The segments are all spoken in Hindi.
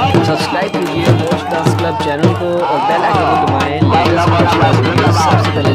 सब्सक्राइब कीजिए मोस्ट डांस क्लब चैनल को और बेल आइकन को दबाएँ। लेटेस्ट वीडियो सबसे पहले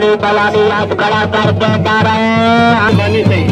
पानी बलानी आज खड़ा करके डाले